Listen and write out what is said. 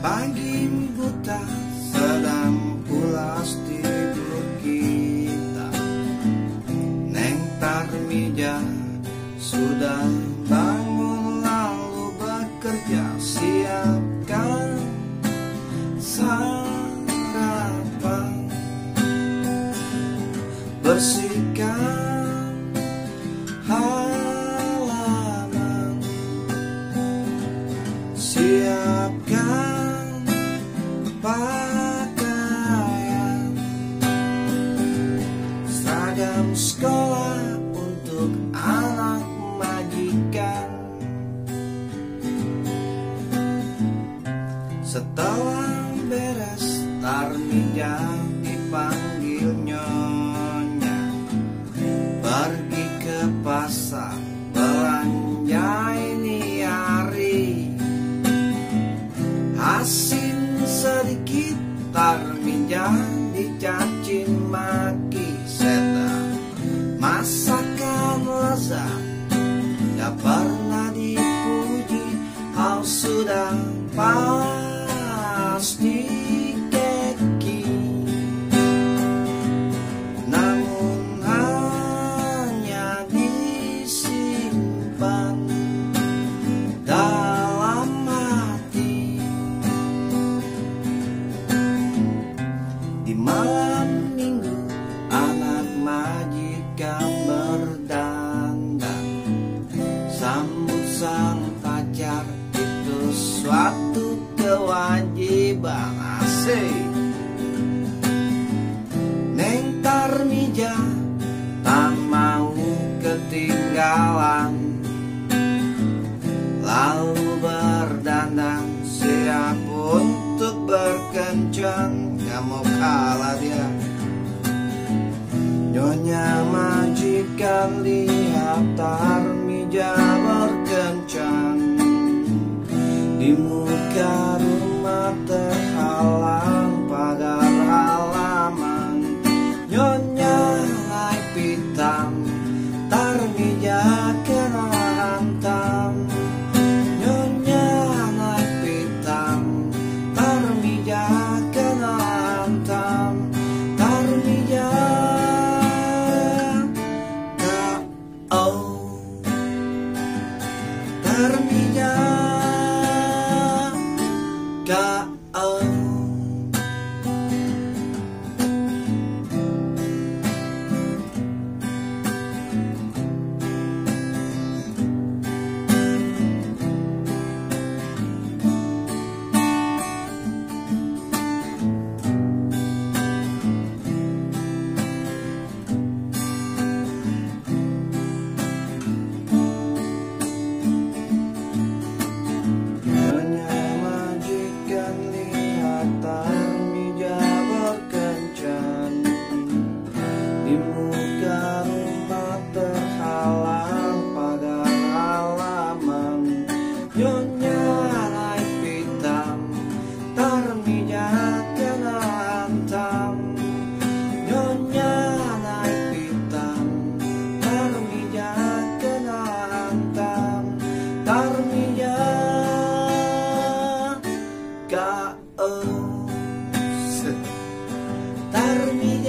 Pagi buta sedang pulas tidur kita. Neng Tarmija sudah bangun lalu bekerja Siapkan sarapan. Bersihkan Asin sedikit Tarmija dicacing maki seta Masakan lezat Gak pernah dipuji Kau sudah pasti malam minggu anak majikan berdandan. Sambut sang pacar itu suatu kewajiban. Asik. Neng Tarmija tak mau ketinggalan. Lalu berdandan siap untuk berkencan mau kalah dia. Nyonya majikan lihat Tarmija berkencan. Di muka rumah terhalang pagar halaman. Nyonya naik pitam Tarmija kena Yeah. matarme.